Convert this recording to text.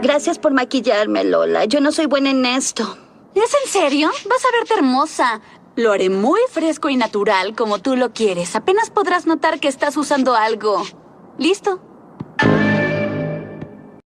Gracias por maquillarme, Lola. Yo no soy buena en esto. ¿Es en serio? Vas a verte hermosa. Lo haré muy fresco y natural como tú lo quieres. Apenas podrás notar que estás usando algo. Listo.